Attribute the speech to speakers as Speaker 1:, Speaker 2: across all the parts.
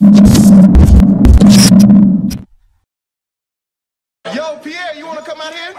Speaker 1: Yo, Pierre, you wanna come out here?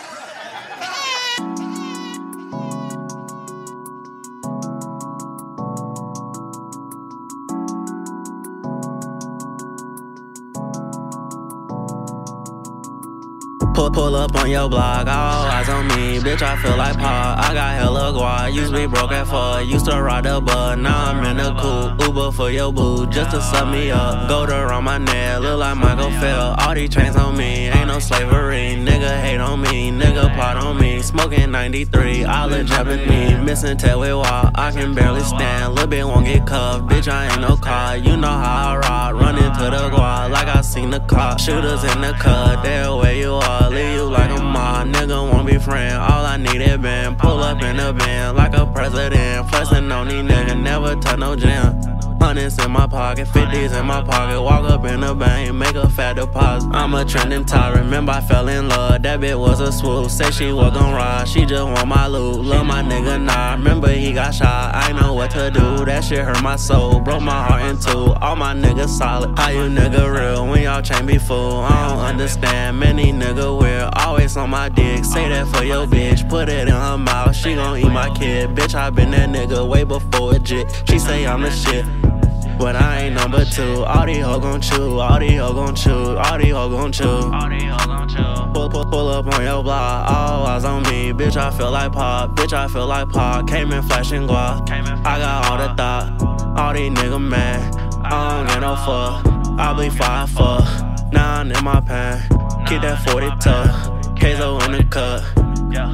Speaker 2: Pull, pull up on your block, all eyes on me. Bitch, I feel like Paul. I got hella guap. Used to be broke at four. Used to ride the bus. Now I'm in the coupe. Uber for your boo. Just to sub me up. Gold around my neck. Look like Michael Phelps. All these chains on me. Ain't no slavery. Nigga hate on me. Nigga plot on me. Smoking 93. All the Japanese. Missing tail with walk. I can barely stand. Lil' bit won't get cuffed. Bitch, I ain't no car. You know how I ride. Running to the guap seen the clock. Shooters in the cut. There where you are leave you like a mob. Nigga won't be friend. All I need is band. Pull up in the van like a president. Flexing on these niggas, never touch no jam. Hundreds in my pocket, fifties in my pocket. Walk up in the bank, make a fat deposit. I'm a trending top. Remember I fell in love. That bitch was a swoop. Said she was gon' ride. She just want my loot. Love my nigga nah. Remember he got shot. I know what to do. That shit hurt my soul. Broke my heart in two. All my niggas solid. How you nigga real when y'all chain be full? I don't understand. Many nigga weird. Always on my dick. Say that for your bitch. Put it in her mouth. She gon' eat kid. Bitch, I been that nigga way before a jit. She say I'm the shit. But I ain't number two. All these hoes gon' chew, all these hoes gon' chew, all these hoes gon' chew. All these hoes gon' chew. Pull, pull, pull up on your block, all eyes on me. Bitch, I feel like Pac, bitch, I feel like Pac. Came in flashing guap. I got all the thought, all these niggas mad. I don't get no fuck. I be five fuck. I'm in my pan. Keep that 40 tuck. Queso in the cut. Yeah,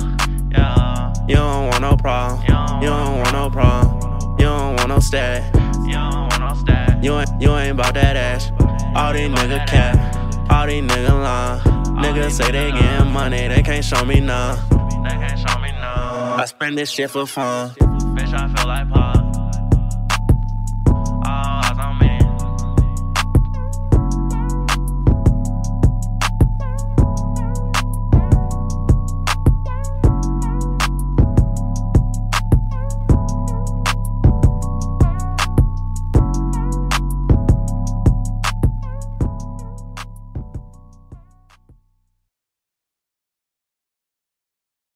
Speaker 2: yeah. You don't want no problem. You don't want no problem. You don't want no stat. You don't want no stat. You ain't, you ain't about that ass. All these niggas cap. All these niggas lie. Niggas say they getting money, they can't show me none. They can't show me none. I spend this shit for fun. Bitch, I feel like Pac.